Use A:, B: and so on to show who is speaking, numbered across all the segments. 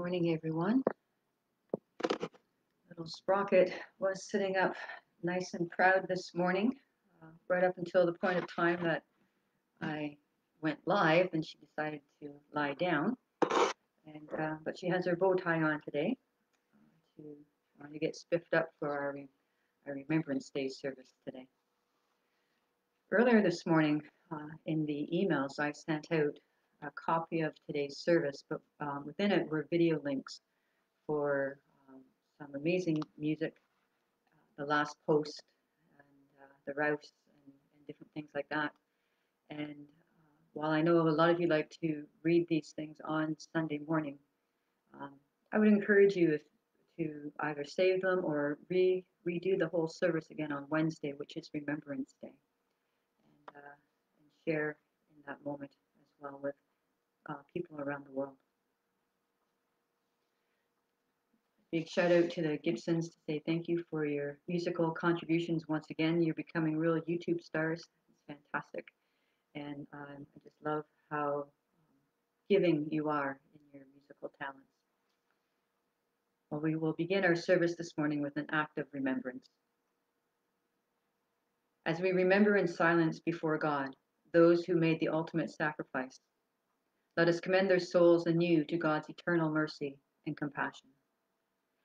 A: morning, everyone. Little Sprocket was sitting up nice and proud this morning, uh, right up until the point of time that I went live, and she decided to lie down. And uh, but she has her bow tie on today uh, to to get spiffed up for our, our Remembrance Day service today. Earlier this morning, uh, in the emails I sent out a copy of today's service, but um, within it were video links for um, some amazing music, uh, the last post, and uh, the Rouse, and, and, different things like that. And uh, while I know a lot of you like to read these things on Sunday morning, um, I would encourage you if, to either save them or re redo the whole service again on Wednesday, which is Remembrance Day, and, uh, and share in that moment as well with uh, people around the world. Big shout out to the Gibsons to say thank you for your musical contributions once again. You're becoming real YouTube stars. It's fantastic. And um, I just love how um, giving you are in your musical talents. Well, we will begin our service this morning with an act of remembrance. As we remember in silence before God those who made the ultimate sacrifice, let us commend their souls anew to God's eternal mercy and compassion.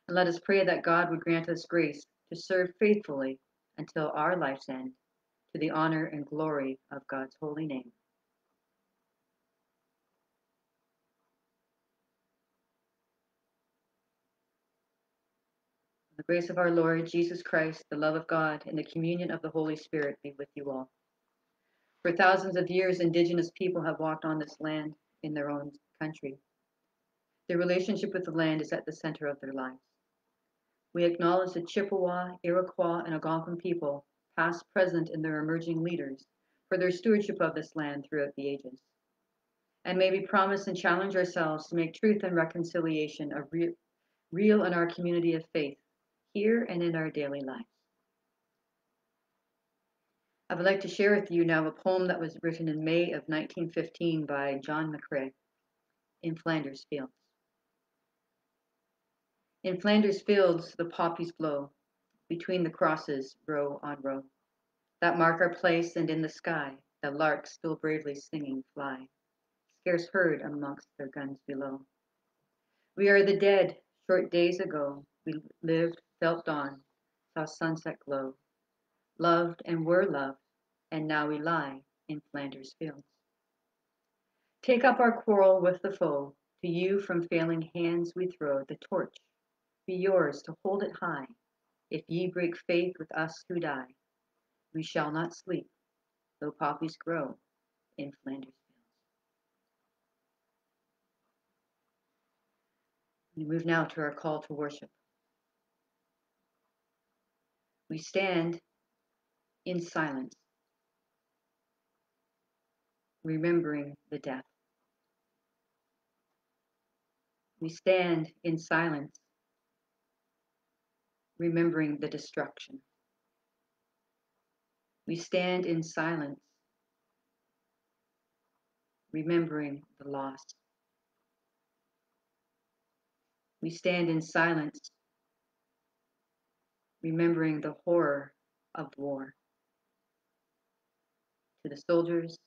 A: And let us pray that God would grant us grace to serve faithfully until our life's end, to the honor and glory of God's holy name. The grace of our Lord Jesus Christ, the love of God, and the communion of the Holy Spirit be with you all. For thousands of years, indigenous people have walked on this land in their own country. Their relationship with the land is at the center of their lives. We acknowledge the Chippewa, Iroquois, and Algonquin people, past, present, and their emerging leaders, for their stewardship of this land throughout the ages. And may we promise and challenge ourselves to make truth and reconciliation a re- real in our community of faith, here and in our daily lives. I would like to share with you now a poem that was written in May of 1915 by John McCrae in Flanders Fields. In Flanders Fields, the poppies blow between the crosses, row on row, that mark our place, and in the sky, the larks still bravely singing fly, scarce heard amongst their guns below. We are the dead, short days ago, we lived, felt dawn, saw sunset glow, loved and were loved, and now we lie in Flanders fields. Take up our quarrel with the foe, to you from failing hands we throw the torch, be yours to hold it high. If ye break faith with us who die, we shall not sleep, though poppies grow in Flanders fields. We move now to our call to worship. We stand in silence, remembering the death. We stand in silence, remembering the destruction. We stand in silence, remembering the loss. We stand in silence, remembering the horror of war to the soldiers,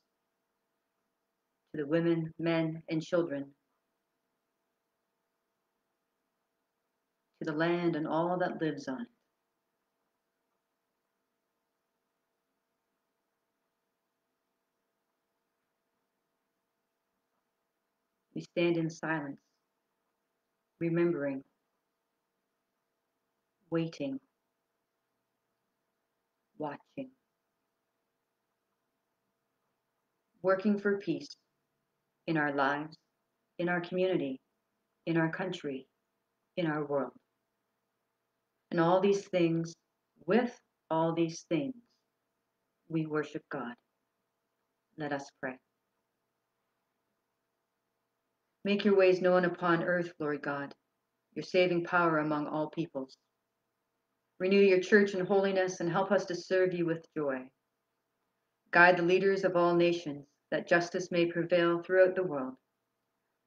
A: to the women, men, and children, to the land and all that lives on it. We stand in silence, remembering, waiting, watching. Working for peace in our lives, in our community, in our country, in our world. And all these things, with all these things, we worship God. Let us pray. Make your ways known upon earth, Lord God, your saving power among all peoples. Renew your church in holiness and help us to serve you with joy. Guide the leaders of all nations, that justice may prevail throughout the world.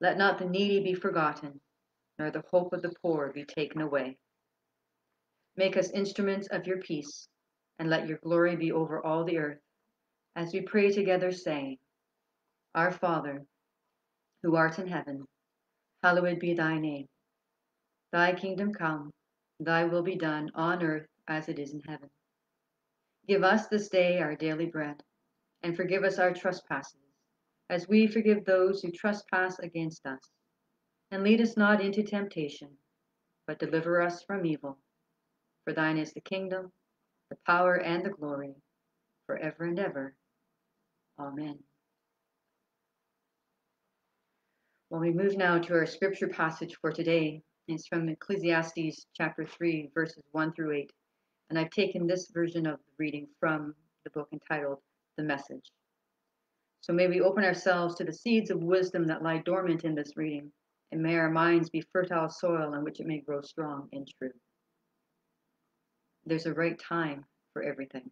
A: Let not the needy be forgotten, nor the hope of the poor be taken away. Make us instruments of your peace, and let your glory be over all the earth, as we pray together, saying, Our Father, who art in heaven, hallowed be thy name. Thy kingdom come, thy will be done on earth as it is in heaven. Give us this day our daily bread, and forgive us our trespasses, as we forgive those who trespass against us. And lead us not into temptation, but deliver us from evil. For thine is the kingdom, the power, and the glory, forever and ever. Amen. Well, we move now to our scripture passage for today. It's from Ecclesiastes chapter 3, verses 1 through 8. And I've taken this version of the reading from the book entitled The Message. So may we open ourselves to the seeds of wisdom that lie dormant in this reading, and may our minds be fertile soil on which it may grow strong and true. There's a right time for everything.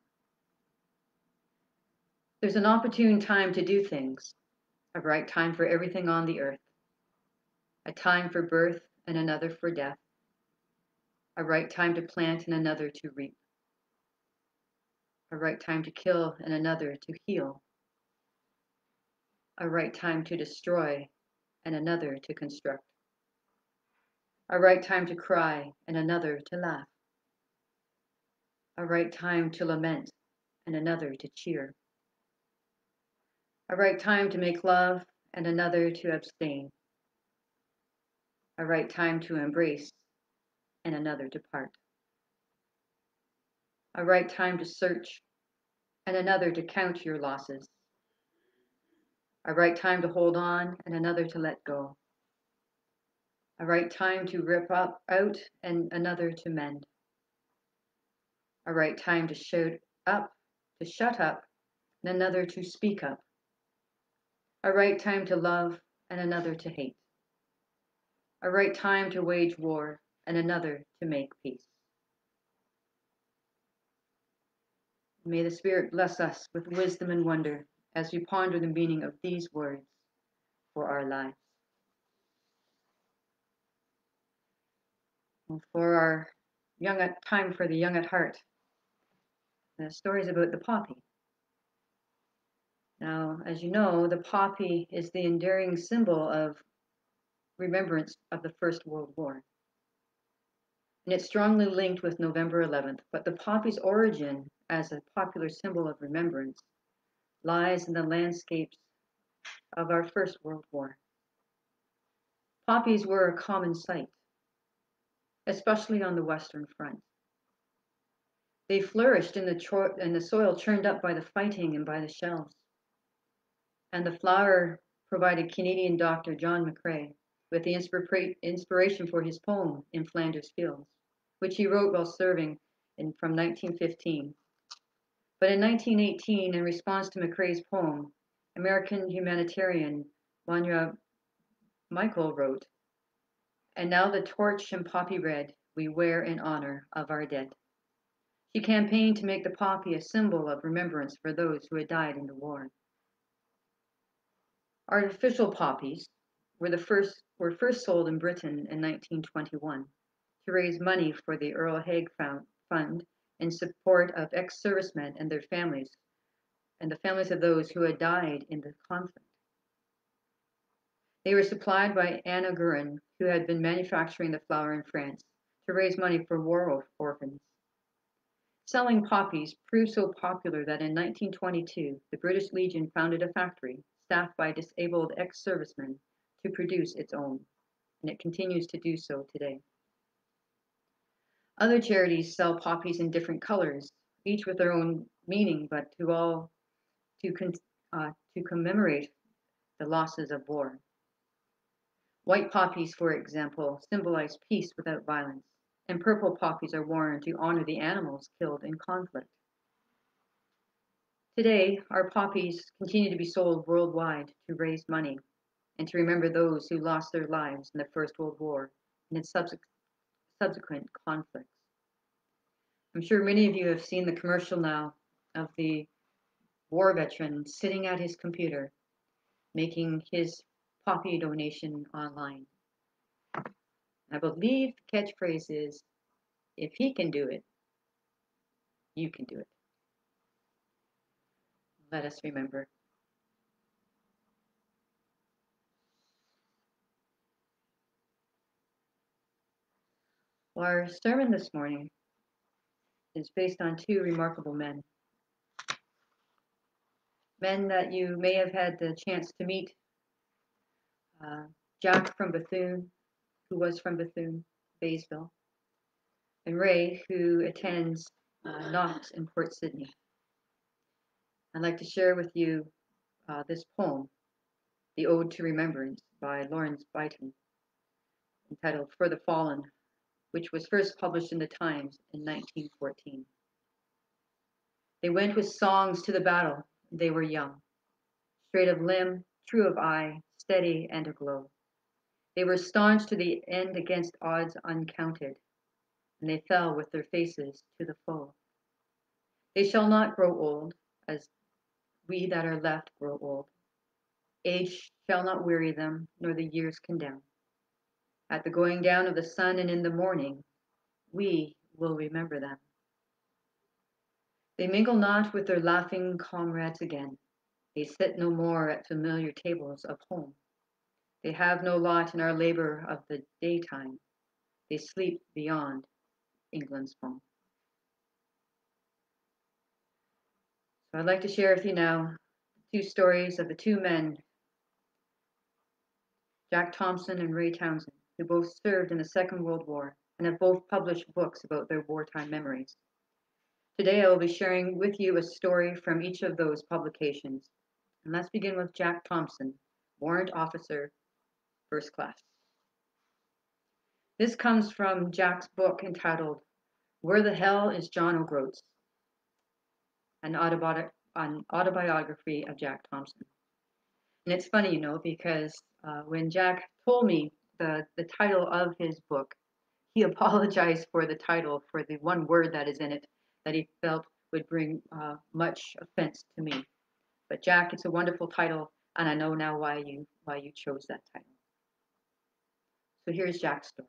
A: There's an opportune time to do things, a right time for everything on the earth, a time for birth and another for death, a right time to plant and another to reap, a right time to kill and another to heal, a right time to destroy and another to construct, a right time to cry and another to laugh, a right time to lament and another to cheer, a right time to make love and another to abstain, a right time to embrace and another to part, a right time to search and another to count your losses. A right time to hold on and another to let go, a right time to rip up out and another to mend, a right time to shout up, to shut up, and another to speak up, a right time to love and another to hate, a right time to wage war and another to make peace. May the Spirit bless us with wisdom and wonder as we ponder the meaning of these words for our lives. for our young at time for the young at heart, the stories about the poppy. Now, as you know, the poppy is the enduring symbol of remembrance of the First World War. And it's strongly linked with November 11th, but the poppy's origin as a popular symbol of remembrance lies in the landscapes of our First World War. Poppies were a common sight, especially on the Western Front. They flourished in the, in the soil churned up by the fighting and by the shells. And the flower provided Canadian doctor John McCrae with the inspira inspiration for his poem In Flanders Fields, which he wrote while serving in, from 1915 but in 1918, in response to McCrae's poem, American humanitarian Moina Michael wrote, And now the torch and poppy red we wear in honor of our dead. She campaigned to make the poppy a symbol of remembrance for those who had died in the war. Artificial poppies were the first were first sold in Britain in 1921 to raise money for the Earl Haig Fund in support of ex-servicemen and their families, and the families of those who had died in the conflict. They were supplied by Anna Guerin, who had been manufacturing the flower in France, to raise money for war orphans. Selling poppies proved so popular that in 1922, the British Legion founded a factory staffed by disabled ex-servicemen to produce its own, and it continues to do so today. Other charities sell poppies in different colors, each with their own meaning, but to all to, con, uh, to commemorate the losses of war. White poppies, for example, symbolize peace without violence, and purple poppies are worn to honor the animals killed in conflict. Today, our poppies continue to be sold worldwide to raise money and to remember those who lost their lives in the First World War and its subsequent subsequent conflicts. I'm sure many of you have seen the commercial now of the war veteran sitting at his computer making his poppy donation online. I believe the catchphrase is if he can do it, you can do it. Let us remember. Our sermon this morning is based on two remarkable men. Men that you may have had the chance to meet. Uh, Jack from Bethune, who was from Bethune, Baysville, and Ray, who attends uh, Knox in Port Sydney. I'd like to share with you uh, this poem, The Ode to Remembrance by Laurence Binyon, entitled For the Fallen, which was first published in the Times in 1914. They went with songs to the battle, they were young, straight of limb, true of eye, steady and aglow. They were staunch to the end against odds uncounted, and they fell with their faces to the foe. They shall not grow old, as we that are left grow old. Age shall not weary them, nor the years condemn. At the going down of the sun and in the morning, we will remember them. They mingle not with their laughing comrades again. They sit no more at familiar tables of home. They have no lot in our labor of the daytime. They sleep beyond England's home. So I'd like to share with you now two stories of the two men, Jack Thompson and Ray Townsend who both served in the Second World War and have both published books about their wartime memories. Today I will be sharing with you a story from each of those publications. And let's begin with Jack Thompson, Warrant Officer, First Class. This comes from Jack's book entitled Where the Hell is John O'Groats? An, autobi- an autobiography of Jack Thompson. And it's funny, you know, because uh, when Jack told me the, the title of his book, he apologized for the title, for the one word that is in it that he felt would bring uh, much offense to me. But Jack, it's a wonderful title, and I know now why you why you chose that title. So here's Jack's story.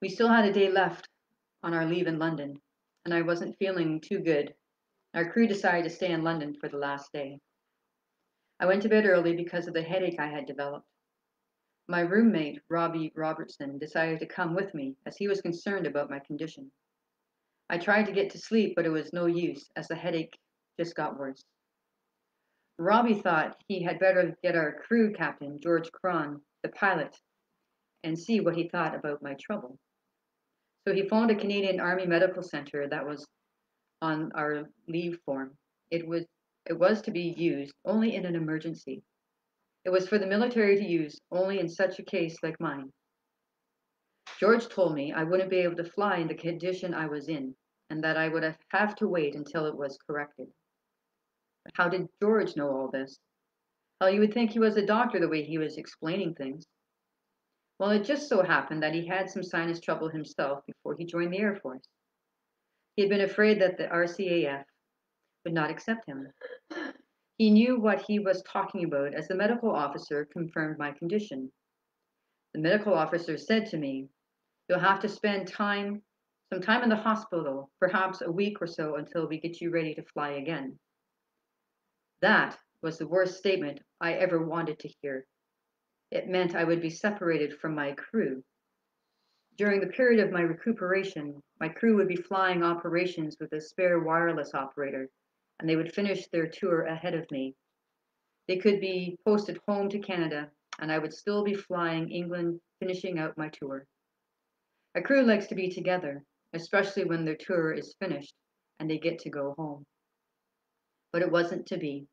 A: We still had a day left on our leave in London, and I wasn't feeling too good. Our crew decided to stay in London for the last day. I went to bed early because of the headache I had developed. My roommate, Robbie Robertson, decided to come with me as he was concerned about my condition. I tried to get to sleep, but it was no use as the headache just got worse. Robbie thought he had better get our crew captain, George Cron, the pilot, and see what he thought about my trouble. So he phoned a Canadian Army Medical Center that was on our leave form. It was it was to be used only in an emergency. It was for the military to use only in such a case like mine. George told me I wouldn't be able to fly in the condition I was in, and that I would have to wait until it was corrected. But how did George know all this? Well, you would think he was a doctor the way he was explaining things. Well, it just so happened that he had some sinus trouble himself before he joined the Air Force. He had been afraid that the RCAF would not accept him. He knew what he was talking about as the medical officer confirmed my condition. The medical officer said to me, You'll have to spend time, some time in the hospital, perhaps a week or so until we get you ready to fly again. That was the worst statement I ever wanted to hear. It meant I would be separated from my crew. During the period of my recuperation, my crew would be flying operations with a spare wireless operator and they would finish their tour ahead of me. They could be posted home to Canada, and I would still be flying England, finishing out my tour. A crew likes to be together, especially when their tour is finished and they get to go home. But it wasn't to be.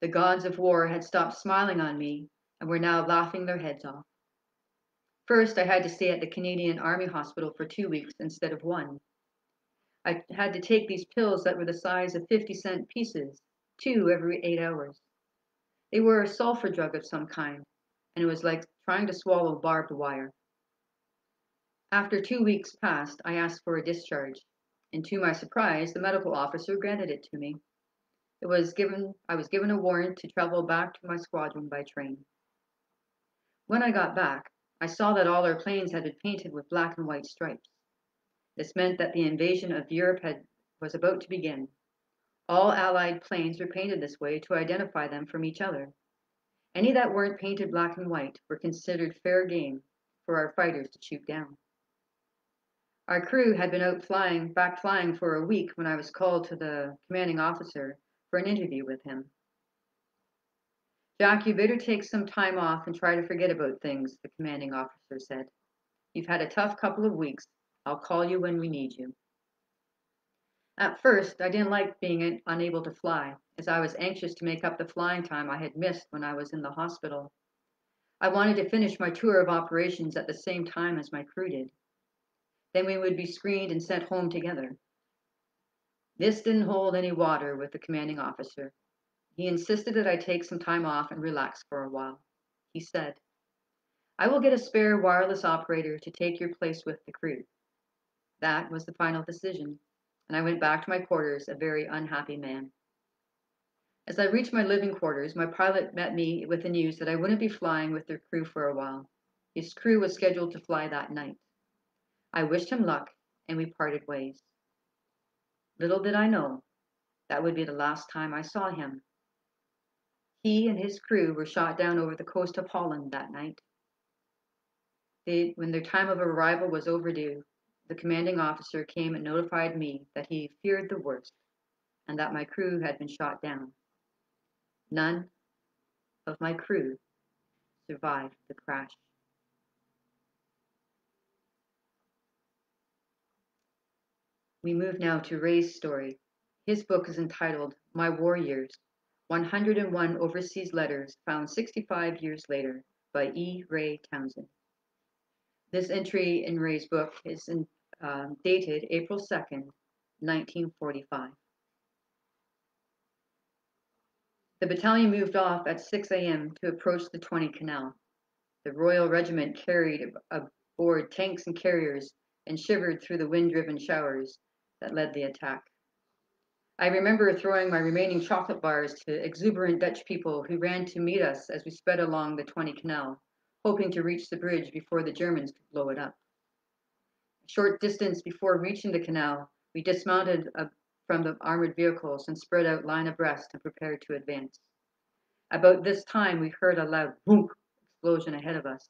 A: The gods of war had stopped smiling on me and were now laughing their heads off. First, I had to stay at the Canadian Army Hospital for two weeks instead of one. I had to take these pills that were the size of 50 cent pieces, two every eight hours. They were a sulfur drug of some kind, and it was like trying to swallow barbed wire. After two weeks passed, I asked for a discharge, and to my surprise, the medical officer granted it to me. It was given, I was given a warrant to travel back to my squadron by train. When I got back, I saw that all our planes had been painted with black and white stripes. This meant that the invasion of Europe had, was about to begin. All Allied planes were painted this way to identify them from each other. Any that weren't painted black and white were considered fair game for our fighters to shoot down. Our crew had been out flying, back flying for a week when I was called to the commanding officer for an interview with him. Jack, you better take some time off and try to forget about things, the commanding officer said. You've had a tough couple of weeks. I'll call you when we need you. At first, I didn't like being unable to fly, as I was anxious to make up the flying time I had missed when I was in the hospital. I wanted to finish my tour of operations at the same time as my crew did. Then we would be screened and sent home together. This didn't hold any water with the commanding officer. He insisted that I take some time off and relax for a while. He said, I will get a spare wireless operator to take your place with the crew. That was the final decision, and I went back to my quarters a very unhappy man. As I reached my living quarters, my pilot met me with the news that I wouldn't be flying with their crew for a while. His crew was scheduled to fly that night. I wished him luck, and we parted ways. Little did I know that would be the last time I saw him. He and his crew were shot down over the coast of Holland that night. They, when their time of arrival was overdue, the commanding officer came and notified me that he feared the worst and that my crew had been shot down. None of my crew survived the crash. We move now to Ray's story. His book is entitled My War Years 101 Overseas Letters Found 65 Years Later by E. Ray Townsend. This entry in Ray's book is in, uh, dated April 2nd, 1945. The battalion moved off at 6 a.m. to approach the Twente Canal. The Royal Regiment carried aboard tanks and carriers and shivered through the wind-driven showers that led the attack. I remember throwing my remaining chocolate bars to exuberant Dutch people who ran to meet us as we sped along the Twente Canal, hoping to reach the bridge before the Germans could blow it up. A short distance before reaching the canal, we dismounted from the armored vehicles and spread out line abreast and prepared to advance. About this time, we heard a loud boom explosion ahead of us.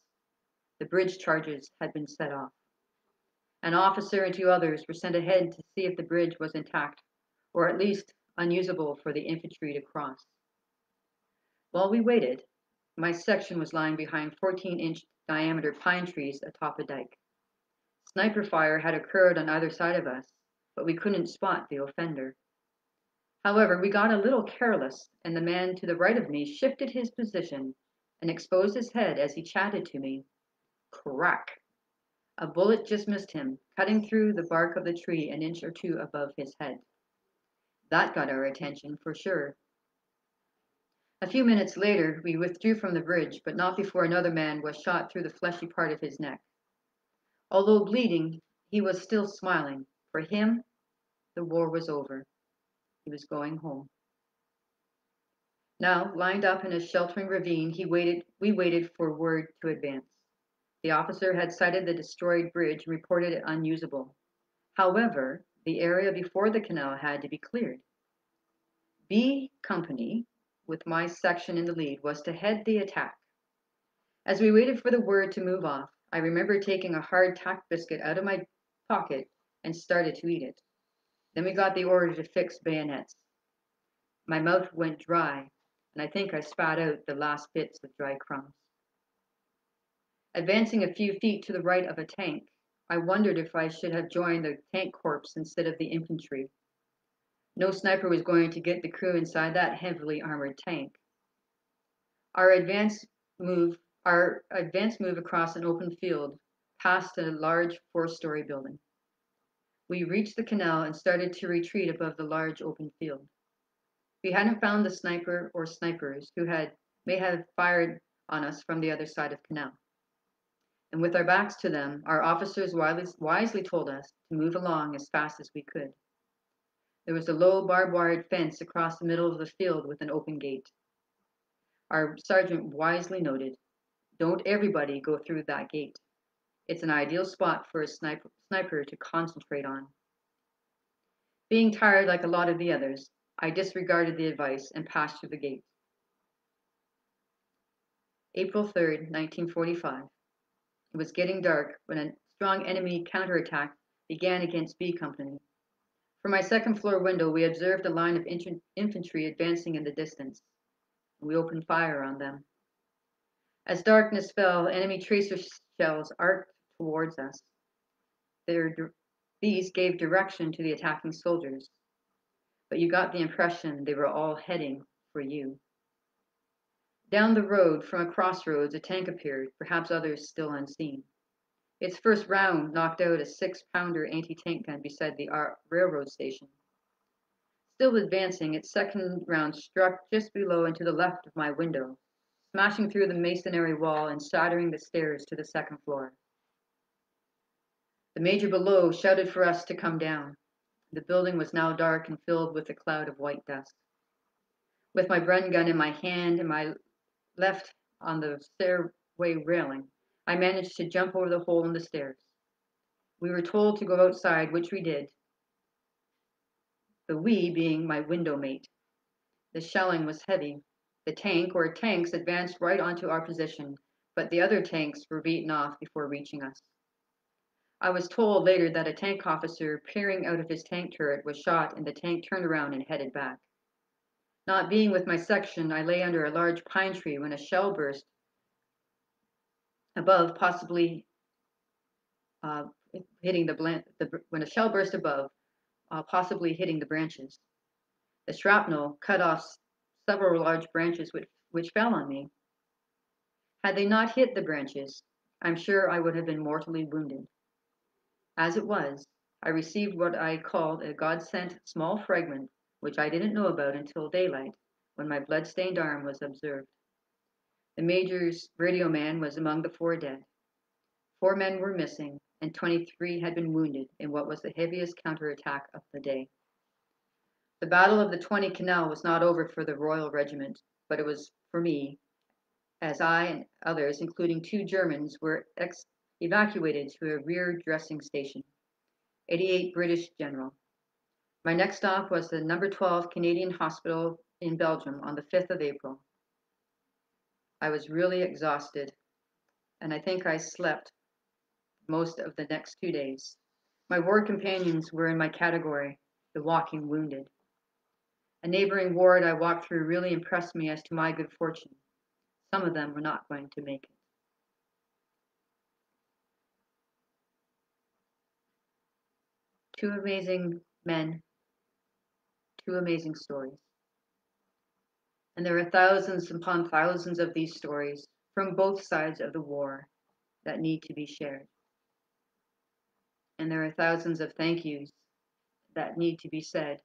A: The bridge charges had been set off. An officer and two others were sent ahead to see if the bridge was intact, or at least unusable for the infantry to cross. While we waited, my section was lying behind 14 inch diameter pine trees atop a dike. Sniper fire had occurred on either side of us, but we couldn't spot the offender. However, we got a little careless, and the man to the right of me shifted his position and exposed his head as he chatted to me. Crack! A bullet just missed him, cutting through the bark of the tree an inch or two above his head. That got our attention for sure. A few minutes later, we withdrew from the bridge, but not before another man was shot through the fleshy part of his neck. Although bleeding, he was still smiling. For him, the war was over. He was going home. Now, lined up in a sheltering ravine, he waited, we waited for word to advance. The officer had sighted the destroyed bridge and reported it unusable. However, the area before the canal had to be cleared. B Company, with my section in the lead, was to head the attack. As we waited for the word to move off, I remember taking a hard tack biscuit out of my pocket and started to eat it. Then we got the order to fix bayonets. My mouth went dry, and I think I spat out the last bits of dry crumbs. Advancing a few feet to the right of a tank, I wondered if I should have joined the tank corps instead of the infantry. No sniper was going to get the crew inside that heavily armored tank. Our advance move, our advance move across an open field, past a large four-story building. We reached the canal and started to retreat above the large open field. We hadn't found the sniper or snipers who had may have fired on us from the other side of canal and with our backs to them, our officers wisely told us to move along as fast as we could. There was a low barbed wire fence across the middle of the field with an open gate. Our sergeant wisely noted, Don't everybody go through that gate. It's an ideal spot for a sniper, sniper to concentrate on. Being tired like a lot of the others, I disregarded the advice and passed through the gate. April 3rd, 1945. It was getting dark when a strong enemy counterattack began against B Company. From my second floor window, we observed a line of infantry advancing in the distance. We opened fire on them. As darkness fell, enemy tracer shells arced towards us. Their, these gave direction to the attacking soldiers, but you got the impression they were all heading for you. Down the road, from a crossroads, a tank appeared, perhaps others still unseen. Its first round knocked out a six-pounder anti-tank gun beside the railroad station. Still advancing, its second round struck just below and to the left of my window, smashing through the masonry wall and shattering the stairs to the second floor. The major below shouted for us to come down. The building was now dark and filled with a cloud of white dust. With my Bren gun in my hand and my left on the stairway railing, I managed to jump over the hole in the stairs. We were told to go outside, which we did, the we being my window mate. The shelling was heavy. The tank or tanks advanced right onto our position, but the other tanks were beaten off before reaching us. I was told later that a tank officer peering out of his tank turret was shot and the tank turned around and headed back. Not being with my section, I lay under a large pine tree when a shell burst above, possibly uh, hitting the, the, when a shell burst above, uh, possibly hitting the branches. The shrapnel cut off several large branches which, which fell on me. Had they not hit the branches, I'm sure I would have been mortally wounded. As it was, I received what I called a God sent small fragment, which I didn't know about until daylight, when my blood stained arm was observed. The major's radio man was among the four dead. Four men were missing, and 23 had been wounded in what was the heaviest counterattack of the day. The Battle of the Twente Canal was not over for the Royal Regiment, but it was for me, as I and others, including two Germans, were ex- evacuated to a rear dressing station. 88 British General. My next stop was the number 12 Canadian Hospital in Belgium on the 5th of April. I was really exhausted, and I think I slept most of the next two days. My ward companions were in my category, the walking wounded. A neighboring ward I walked through really impressed me as to my good fortune. Some of them were not going to make it. Two amazing men, two amazing stories. And there are thousands upon thousands of these stories from both sides of the war that need to be shared. And there are thousands of thank yous that need to be said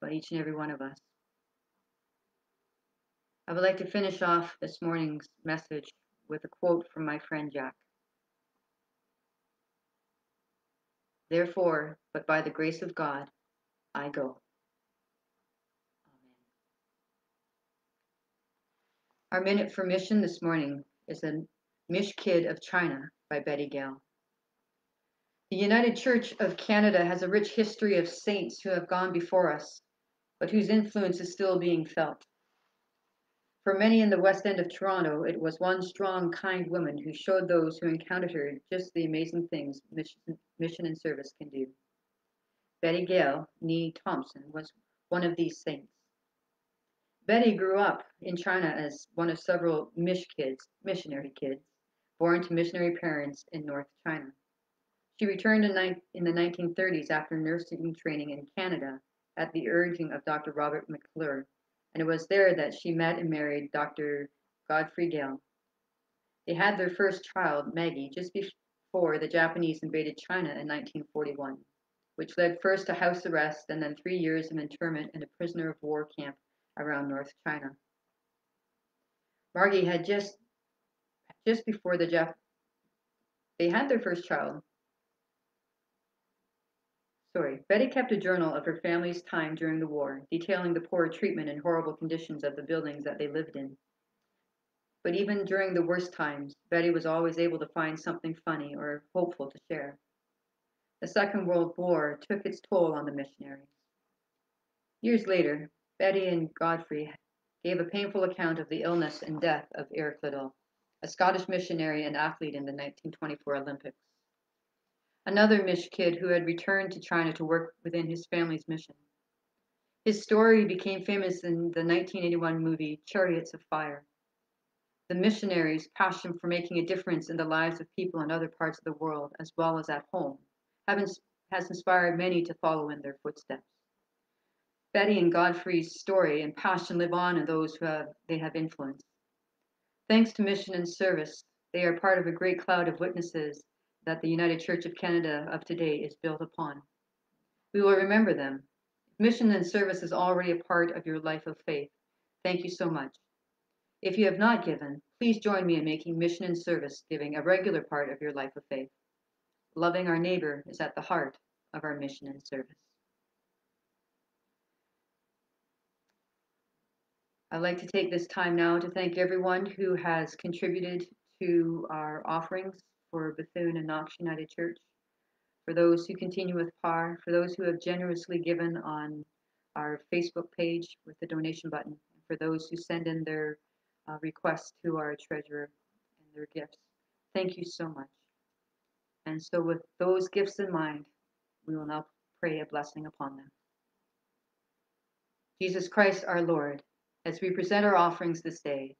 A: by each and every one of us. I would like to finish off this morning's message with a quote from my friend Jack. Therefore, but by the grace of God, I go. Our minute for mission this morning is a Mish Kid of China by Betty Gale. The United Church of Canada has a rich history of saints who have gone before us, but whose influence is still being felt. For many in the West End of Toronto, it was one strong, kind woman who showed those who encountered her just the amazing things mission, mission and service can do. Betty Gale, Nee Thompson, was one of these saints. Betty grew up in China as one of several Mish kids, missionary kids, born to missionary parents in North China. She returned in, in the 1930s after nursing training in Canada at the urging of Dr. Robert McClure, and it was there that she met and married Dr. Godfrey Gale. They had their first child, Maggie, just before the Japanese invaded China in 1941, which led first to house arrest and then three years of internment in a prisoner of war camp around North China. Margie had just just before the Jap they had their first child. Sorry, Betty kept a journal of her family's time during the war, detailing the poor treatment and horrible conditions of the buildings that they lived in. But even during the worst times, Betty was always able to find something funny or hopeful to share. The Second World War took its toll on the missionaries. Years later, Betty and Godfrey gave a painful account of the illness and death of Eric Liddell, a Scottish missionary and athlete in the 1924 Olympics. Another Mish kid who had returned to China to work within his family's mission. His story became famous in the 1981 movie Chariots of Fire. The missionaries' passion for making a difference in the lives of people in other parts of the world, as well as at home, has inspired many to follow in their footsteps. Betty and Godfrey's story and passion live on in those who have, they have influenced. Thanks to mission and service, they are part of a great cloud of witnesses that the United Church of Canada of today is built upon. We will remember them. Mission and service is already a part of your life of faith. Thank you so much. If you have not given, please join me in making mission and service giving a regular part of your life of faith. Loving our neighbor is at the heart of our mission and service. I'd like to take this time now to thank everyone who has contributed to our offerings for Bethune and Knox United Church, for those who continue with PAR, for those who have generously given on our Facebook page with the donation button, and for those who send in their uh, requests to our treasurer and their gifts. Thank you so much. And so, with those gifts in mind, we will now pray a blessing upon them. Jesus Christ, our Lord, as we present our offerings this day,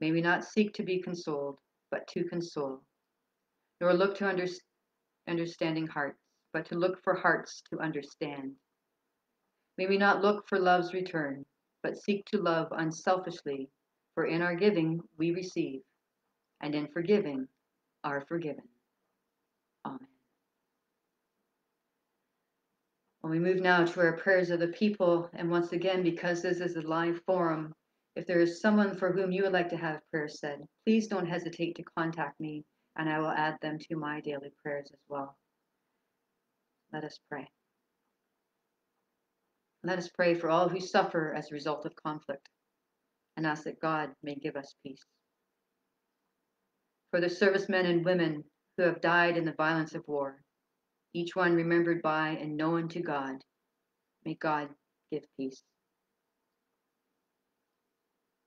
A: may we not seek to be consoled, but to console, nor look to under, understanding hearts, but to look for hearts to understand. May we not look for love's return, but seek to love unselfishly for in our giving we receive, and in forgiving are forgiven. Amen. Well, we move now to our prayers of the people, and once again, because this is a live forum, if there is someone for whom you would like to have prayers said, please don't hesitate to contact me, and I will add them to my daily prayers as well. Let us pray. Let us pray for all who suffer as a result of conflict and ask that God may give us peace. For the servicemen and women who have died in the violence of war, each one remembered by and known to God, may God give peace.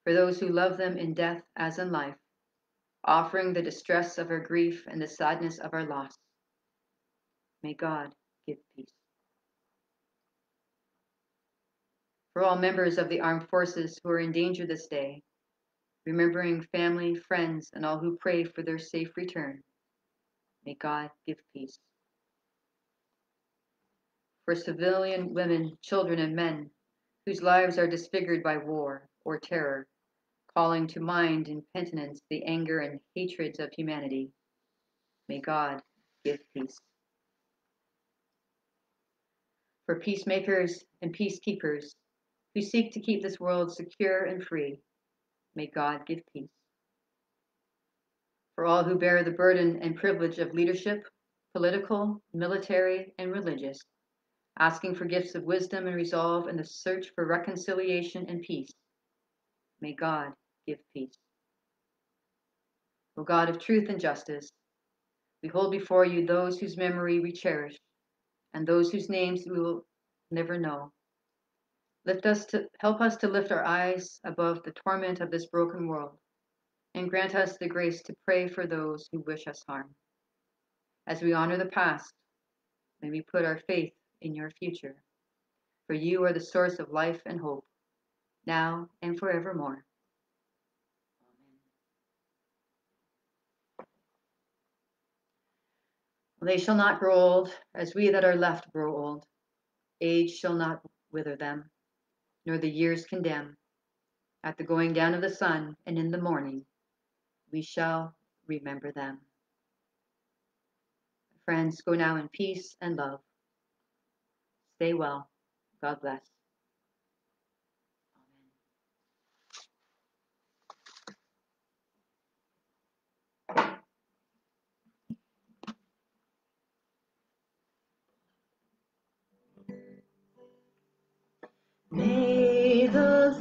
A: For those who love them in death as in life, offering the distress of our grief and the sadness of our loss, may God give peace. for all members of the armed forces who are in danger this day, remembering family, friends, and all who pray for their safe return. May God give peace. For civilian women, children, and men whose lives are disfigured by war or terror, calling to mind in penitence the anger and hatreds of humanity, may God give peace. For peacemakers and peacekeepers who seek to keep this world secure and free. May God give peace. For all who bear the burden and privilege of leadership, political, military, and religious, asking for gifts of wisdom and resolve in the search for reconciliation and peace, may God give peace. O God of truth and justice, we hold before you those whose memory we cherish and those whose names we will never know. Lift us to help us to lift our eyes above the torment of this broken world and grant us the grace to pray for those who wish us harm. As we honor the past, may we put our faith in your future. For you are the source of life and hope, now and forevermore. They shall not grow old, as we that are left grow old. Age shall not wither them nor the years condemn. At the going down of the sun and in the morning, we shall remember them. Friends, go now in peace and love. Stay well. God bless.
B: May the